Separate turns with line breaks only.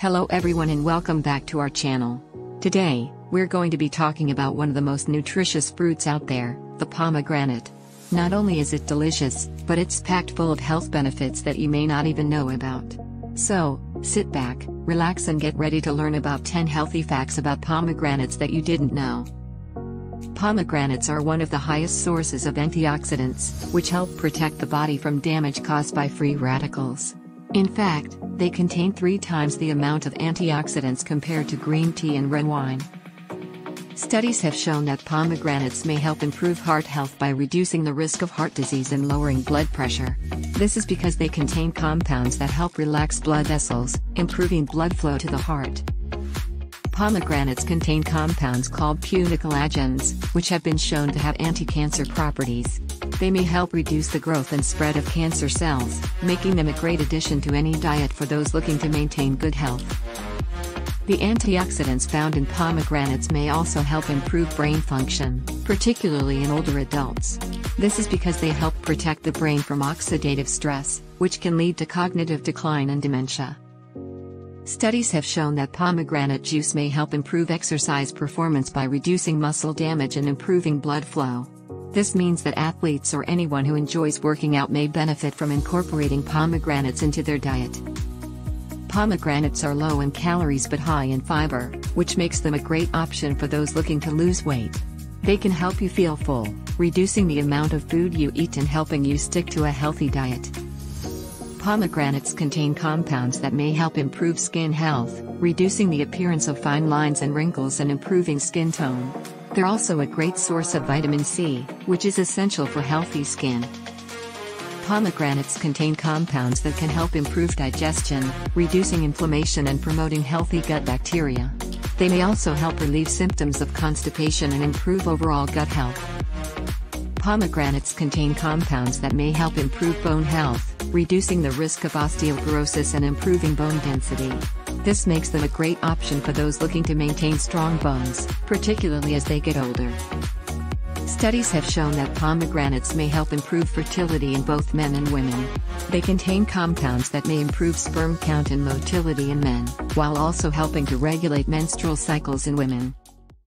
Hello everyone and welcome back to our channel. Today, we're going to be talking about one of the most nutritious fruits out there, the pomegranate. Not only is it delicious, but it's packed full of health benefits that you may not even know about. So, sit back, relax and get ready to learn about 10 healthy facts about pomegranates that you didn't know. Pomegranates are one of the highest sources of antioxidants, which help protect the body from damage caused by free radicals. In fact, they contain three times the amount of antioxidants compared to green tea and red wine. Studies have shown that pomegranates may help improve heart health by reducing the risk of heart disease and lowering blood pressure. This is because they contain compounds that help relax blood vessels, improving blood flow to the heart. Pomegranates contain compounds called punicalagins, which have been shown to have anti-cancer properties. They may help reduce the growth and spread of cancer cells, making them a great addition to any diet for those looking to maintain good health. The antioxidants found in pomegranates may also help improve brain function, particularly in older adults. This is because they help protect the brain from oxidative stress, which can lead to cognitive decline and dementia. Studies have shown that pomegranate juice may help improve exercise performance by reducing muscle damage and improving blood flow. This means that athletes or anyone who enjoys working out may benefit from incorporating pomegranates into their diet. Pomegranates are low in calories but high in fiber, which makes them a great option for those looking to lose weight. They can help you feel full, reducing the amount of food you eat and helping you stick to a healthy diet. Pomegranates contain compounds that may help improve skin health, reducing the appearance of fine lines and wrinkles and improving skin tone. They're also a great source of vitamin C, which is essential for healthy skin. Pomegranates contain compounds that can help improve digestion, reducing inflammation and promoting healthy gut bacteria. They may also help relieve symptoms of constipation and improve overall gut health. Pomegranates contain compounds that may help improve bone health, reducing the risk of osteoporosis and improving bone density. This makes them a great option for those looking to maintain strong bones, particularly as they get older. Studies have shown that pomegranates may help improve fertility in both men and women. They contain compounds that may improve sperm count and motility in men, while also helping to regulate menstrual cycles in women.